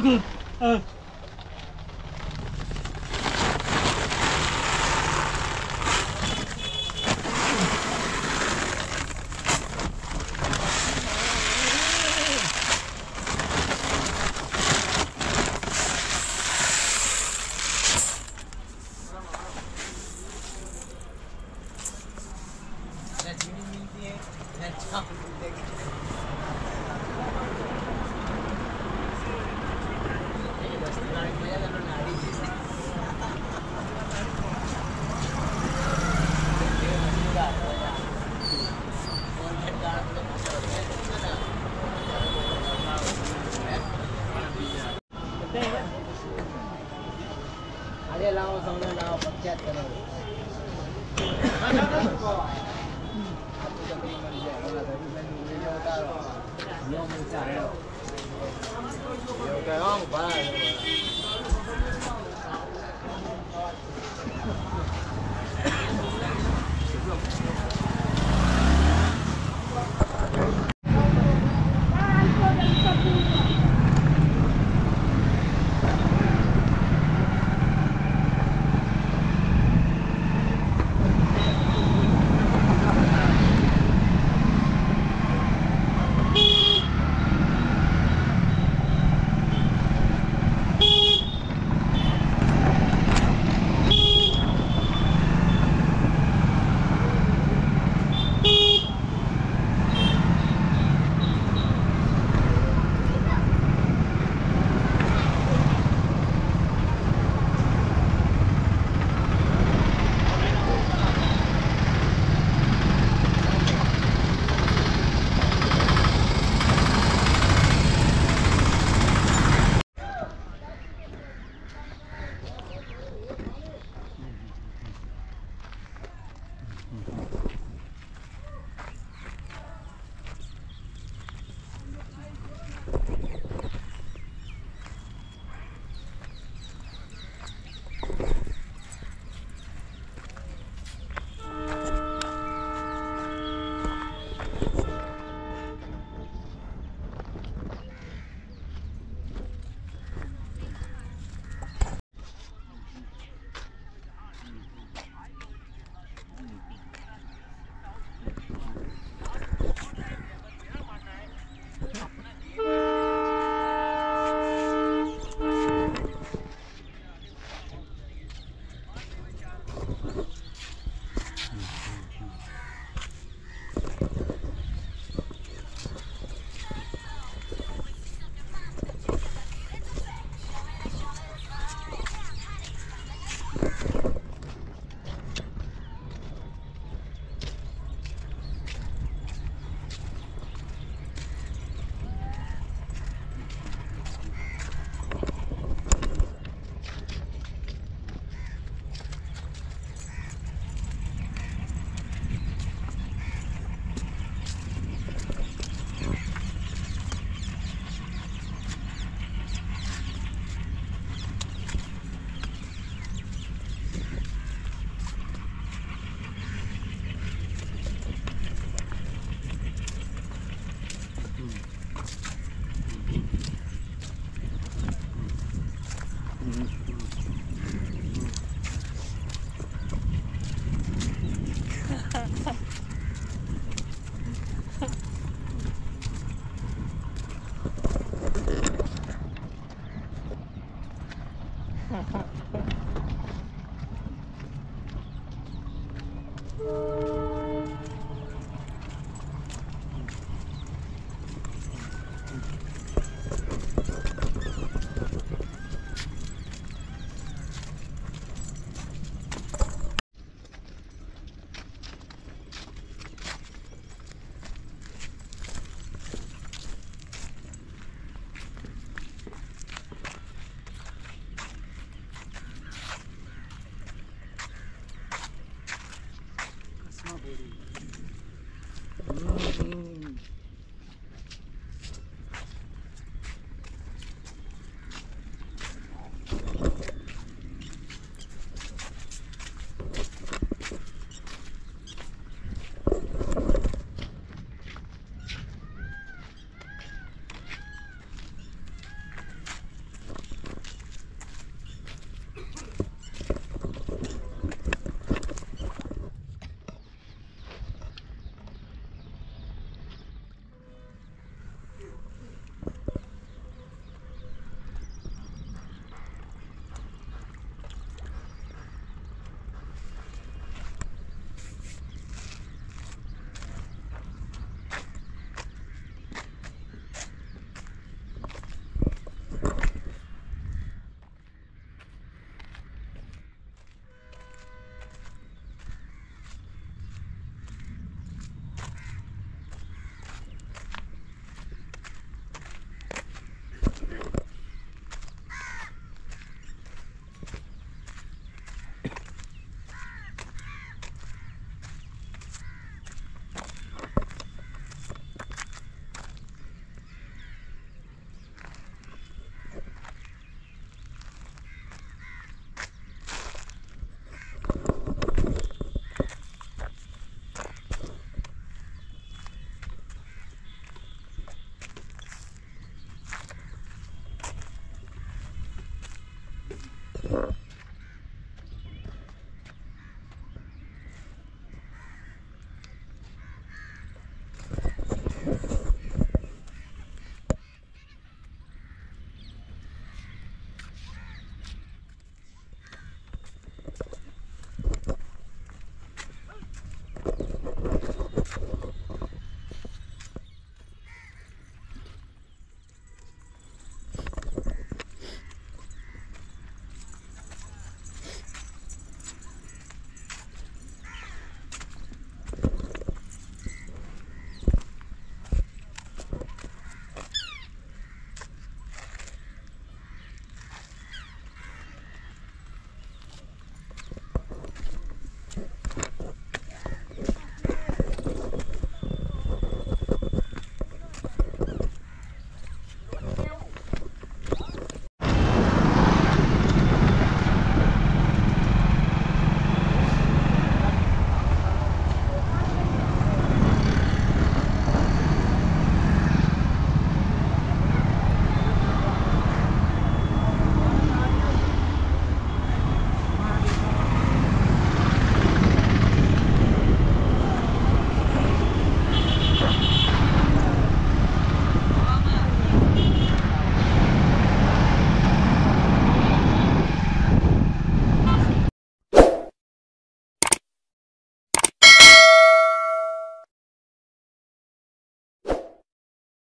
大 呃 అదే లావు సమయం లావు చేస్తాను Nhiều người chạy rồi Nhiều cái